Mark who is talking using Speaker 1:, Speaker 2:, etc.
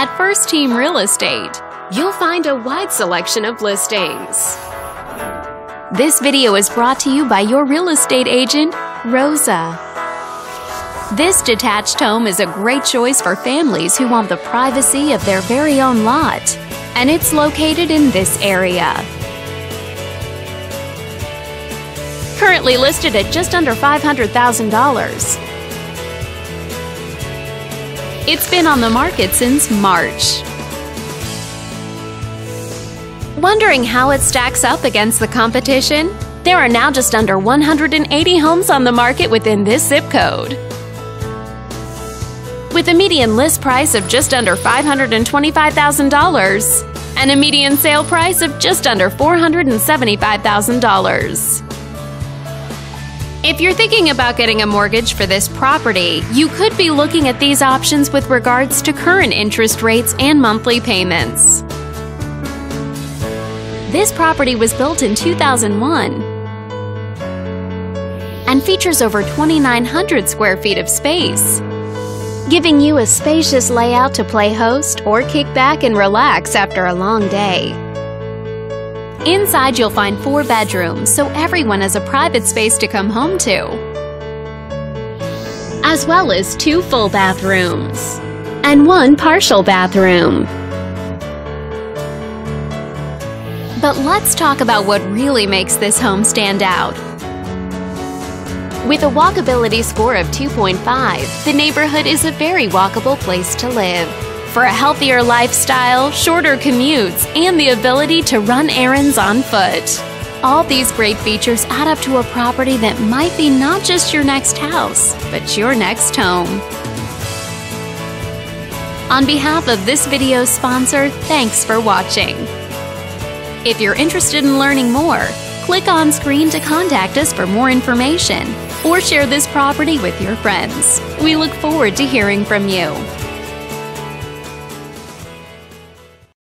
Speaker 1: At First Team Real Estate, you'll find a wide selection of listings. This video is brought to you by your real estate agent, Rosa. This detached home is a great choice for families who want the privacy of their very own lot, and it's located in this area. Currently listed at just under $500,000. It's been on the market since March. Wondering how it stacks up against the competition? There are now just under 180 homes on the market within this zip code. With a median list price of just under $525,000 and a median sale price of just under $475,000. If you're thinking about getting a mortgage for this property, you could be looking at these options with regards to current interest rates and monthly payments. This property was built in 2001 and features over 2,900 square feet of space, giving you a spacious layout to play host or kick back and relax after a long day. Inside, you'll find four bedrooms, so everyone has a private space to come home to, as well as two full bathrooms and one partial bathroom. But let's talk about what really makes this home stand out. With a walkability score of 2.5, the neighborhood is a very walkable place to live. For a healthier lifestyle, shorter commutes, and the ability to run errands on foot. All these great features add up to a property that might be not just your next house, but your next home. On behalf of this video's sponsor, thanks for watching. If you're interested in learning more, click on screen to contact us for more information or share this property with your friends. We look forward to hearing from you.